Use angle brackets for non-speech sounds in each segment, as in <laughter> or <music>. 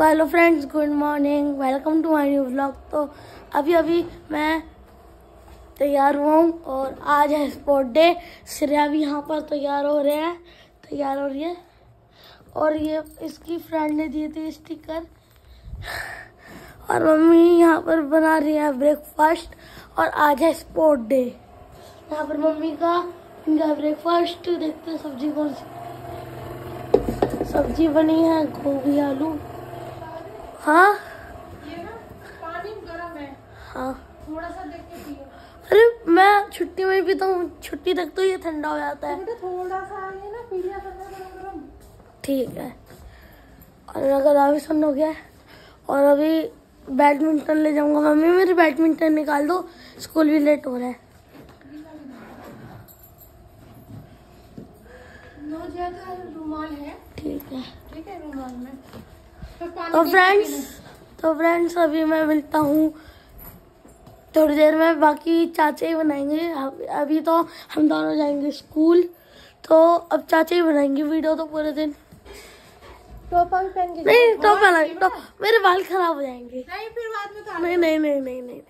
तो hello friends, good morning, welcome to my new vlog. तो अभी अभी मैं तैयार हुआ हूँ और आज है स्पोर्ट डे। श्रेया भी यहाँ पर तैयार हो रहे हैं, तैयार हो रही है। और ये इसकी फ्रेंड ने दिए थे स्टिकर और मम्मी यहाँ पर बना रही है ब्रेकफास्ट और आज है स्पोर्ट डे यहाँ पर मम्मी का इनका ब्रेकफास्ट देखते हैं सब्ज़ी कौन सी सब्ज़ी बनी है, गोभी, आलू। हाँ। ये ना पानी गर्म है। हाँ। थोड़ा सा देख के अरे मैं छुट्टी में भी तो छुट्टी तक तो ये ठंडा हो जाता है। थोड़ा सा ये ना ठीक है। और मेरा गला भी सुन हो गया और अभी बैडमिंटन ले जाऊँगा मम्मी मेरी बैडमिंटन निकाल दो। स्कूल भी लेट हो रहा है। रुमाल है ठीक है। ठीक है रुमाल में। तो पानी तो फ्रेंड्स तो फ्रेंड्स अभी मैं मिलता हूँ। थोड़ी देर में बाकी चाचा ही बनाएँगे। अभी तो हम दोनों जाएँगे स्कूल। तो अब चाचा ही बनाएँगे वीडियो तो पूरे दिन। भी पहन के नहीं। तो पहले तो मेरे बाल खराब हो जाएँगे। नहीं फिर बाद में नहीं नहीं नहीं नहीं नहीं नहीं।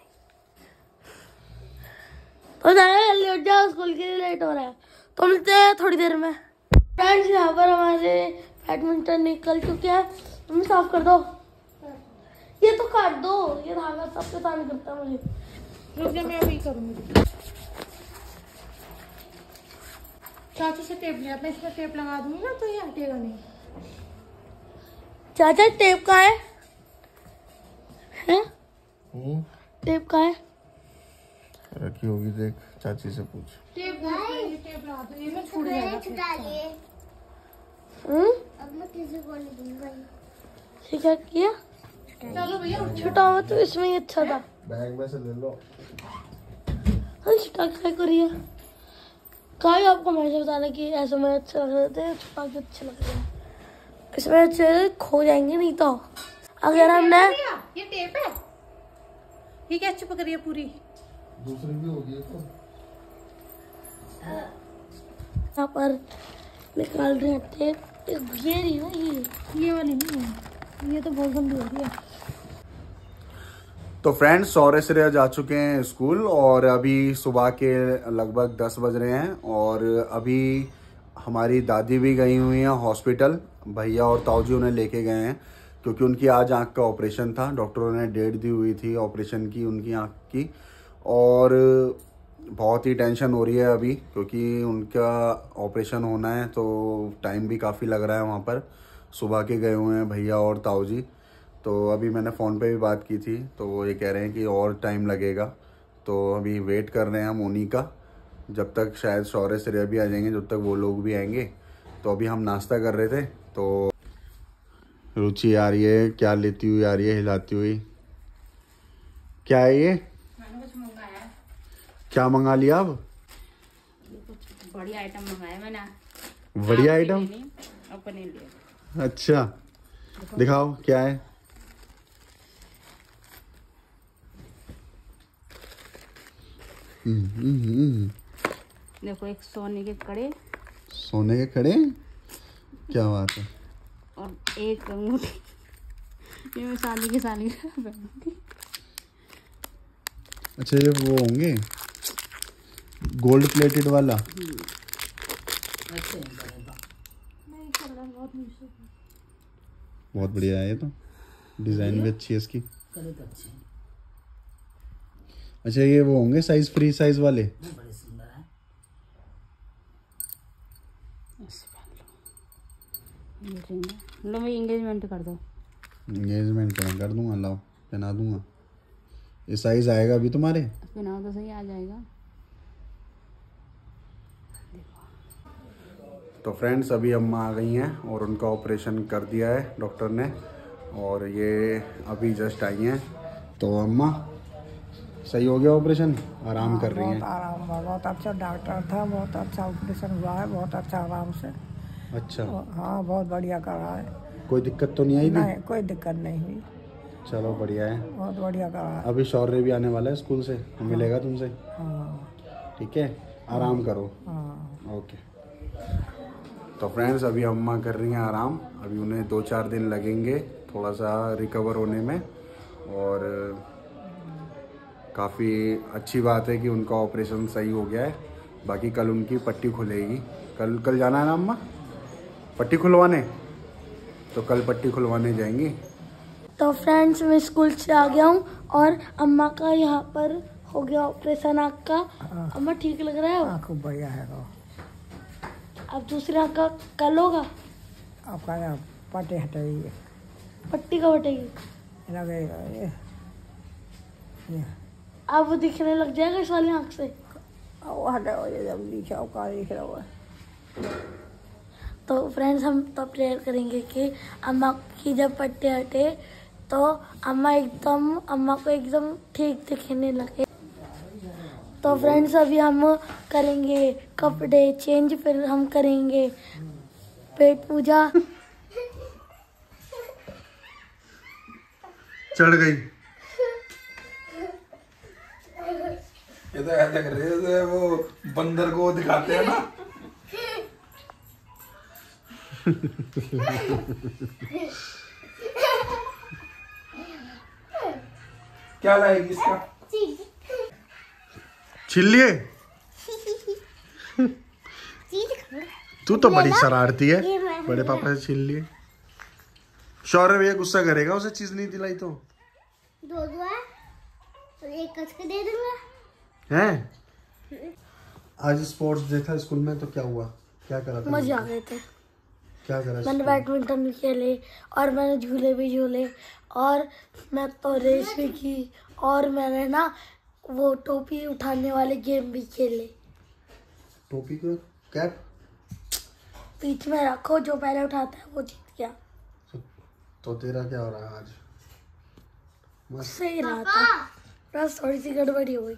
तो जाए जल्दी उठ जाओ स्कूल के लिए लेट हो रहा है। तो मिलते हैं थोड़ी देर में। फ्रेंड्स यहाँ पर हमारे बैडमिंटन निकल चुके हैं तुम साफ़ कर दो। ये तो काट दो ये धागा सब परेशान करता है मुझे। रुक जा मैं अभी करूँगी। चाचू से टेप लिया मैं इसमें टेप लगा दूँगी ना तो ये हटेगा नहीं। चाचा टेप का है? हैं? हम्म, टेप का है? रखी होगी देख चाची से पूछ। टेप टेप लगा दो ये। हम्म मैं नहीं दूँगा ये। क्या किया? चलो भैया उठ जाओ। छोटा हुआ तो इसमें ही अच्छा था। बैग में से ले लो। हाँ छोटा क्या करिए? कहा ही आपको हमेशा बताना कि ऐसे में अच्छे लग रहे थे छोटा के अच्छे लग रहे हैं इसमें अच्छे खो जाएँगे नहीं तो। अगर हमने ये टेप है। ये क्या चुप करिए पूरी। दूसरी भी होगी तो। यहाँ पर निकाल रहे हैं टेप ये नहीं ना, ये ये वाली नहीं है। ये तो बहुत गंदी हो रही है। तो फ्रेंड्स सौर्य श्रेया जा चुके हैं स्कूल और अभी सुबह के लगभग दस बज रहे हैं और अभी हमारी दादी भी गई हुई हैं हॉस्पिटल भैया और ताऊजी उन्हें लेके गए हैं क्योंकि उनकी आज आँख का ऑपरेशन था। डॉक्टरों ने डेट दी हुई थी ऑपरेशन की, उनकी आँख की और बहुत ही टेंशन हो रही है अभी, क्योंकि उनका ऑपरेशन होना है तो टाइम भी काफ़ी लग रहा है वहाँ पर। सुबह के गए हुए हैं भैया और ताऊ जी। तो अभी मैंने फ़ोन पे भी बात की थी तो वो ये कह रहे हैं कि और टाइम लगेगा। तो अभी वेट कर रहे हैं हम उन्हीं का। जब तक शायद शौर्य श्रेया भी आ जाएँगे, जब तक वो लोग भी आएँगे। तो अभी हम नाश्ता कर रहे थे तो रुचि आ रही है, क्या लेती हुई आ रही है, हिलाती हुई। क्या है ये? क्या मंगा लिया अब? बढ़िया आइटम मंगाया मैंने। बढ़िया आइटम पनीर अच्छा दिखाओ क्या है? हम्म, हम्म, हम्म। देखो एक सोने के कड़े। सोने के खड़े क्या बात है। और एक अंगूठी। ये शादी की साली अच्छा ये वो होंगे? गोल्ड प्लेटेड वाला? बहुत बढ़िया है ये तो। डिज़ाइन भी अच्छी है इसकी। अच्छा ये वो होंगे साइज़ फ्री साइज़ वाले? लो मैं इंगेजमेंट कर दो। एंगेजमेंट करें कर दूँगा लाओ पहना दूँगा। ये साइज़ आएगा अभी तुम्हारे? पहनाओ तो सही आ जाएगा। तो फ्रेंड्स अभी अम्मा आ गई हैं और उनका ऑपरेशन कर दिया है डॉक्टर ने और ये अभी जस्ट आई हैं। तो अम्मा सही हो गया ऑपरेशन आराम कर रही हैं। आराम हुआ बहुत अच्छा डॉक्टर था बहुत अच्छा ऑपरेशन हुआ है बहुत अच्छा आराम से। अच्छा। हाँ बहुत बढ़िया करा है। कोई दिक्कत तो नहीं आई नहीं कोई दिक्कत नहीं हुई। चलो बढ़िया है। बहुत बढ़िया करा है। अभी शौर्य भी आने वाला है स्कूल से। मिलेगा तुमसे? हाँ। ठीक है? आराम करो। हाँ। ओके तो फ्रेंड्स अभी अम्मा कर रही हैं आराम। अभी उन्हें दो चार दिन लगेंगे थोड़ा सा रिकवर होने में। और काफ़ी अच्छी बात है कि उनका ऑपरेशन सही हो गया है। बाकी कल उनकी पट्टी खुलेगी। कल कल जाना है ना अम्मा? पट्टी खुलवाने? तो कल पट्टी खुलवाने जाएँगी। तो फ्रेंड्स मैं स्कूल से आ गया हूँ और अम्मा का यहाँ पर हो गया ऑपरेशन आँख का। अम्मा ठीक लग रहा है? हाँ खूब बढ़िया है तो अब दूसरे का कल होगा। आपका ना पटे हटाइए। पट्टी का बटेगी लगेगा ये। ये। अब वो दिखने लग जाएगा इस वाली आँख से। वो हटाओ ये जल्दी से का दिख रहा हुआ तो फ्रेंड्स हम तो प्रेयर करेंगे कि अम्मा की जब पट्टी हटे तो अम्मा एकदम अम्मा को एकदम ठीक दिखने लगे। तो फ्रेंड्स अभी हम करेंगे कपड़े चेंज फिर हम करेंगे पेट पूजा। चढ़ गई। ये तो ऐसे कर रही है वो बंदर को दिखाते हैं ना। <laughs> क्या लाएगी इसका? छिल्लिए तू तो बड़ी शरारती है। बड़े पापा से छीन लिए शौर्य भैया गुस्सा करेगा उसे चीज़ नहीं दिलाई तो। दो दो है एक के दे दूँगा। हैं? आज स्पोर्ट्स डे था स्कूल में तो क्या हुआ? क्या करा था? मज़े आ गए थे। क्या करा मैंने बैडमिंटन भी खेले और मैंने झूले भी झूले और मैं तो रेस भी की और मैंने ना वो टोपी उठाने वाले गेम भी खेले। टोपी को कैप? बीच में रखो जो पहले उठाता है वो जीत गया। तो तेरा क्या हो रहा है आज? मस्त। सही रहा था। बस थोड़ी सी गड़बड़ी हो गई।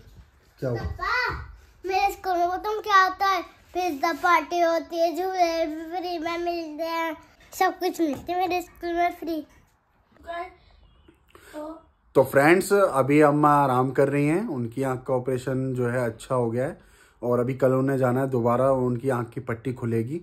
क्या हुआ? पापा मेरे स्कूल में तुम क्या होता है? पिज्जा पार्टी होती है झूले फ्री में मिलते हैं। सब कुछ मिलते है मेरे स्कूल में फ्री। तो फ्रेंड्स अभी अम्मा आराम कर रही हैं। उनकी आँख का ऑपरेशन जो है अच्छा हो गया है। और अभी कल उन्हें जाना है दोबारा, उनकी आँख की पट्टी खुलेगी।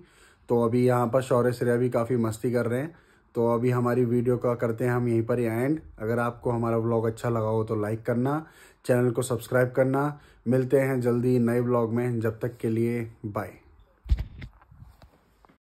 तो अभी यहाँ पर शौर्य श्रेया भी काफ़ी मस्ती कर रहे हैं। तो अभी हमारी वीडियो का करते हैं हम यहीं पर ही एंड अगर आपको हमारा व्लॉग अच्छा लगा हो तो लाइक करना चैनल को सब्सक्राइब करना। मिलते हैं जल्दी नए व्लॉग में। जब तक के लिए बाय